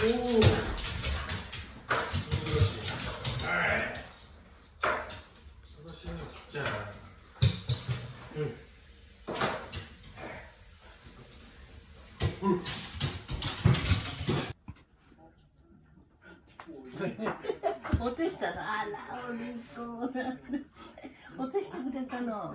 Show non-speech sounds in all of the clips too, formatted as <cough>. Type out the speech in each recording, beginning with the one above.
Ooh. <laughs> 落としたの。あらお利口落としてくれたの。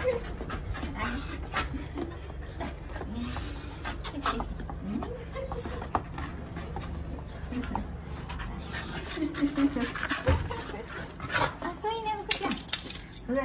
<laughs> すごいねむく、ちゃん。うわ。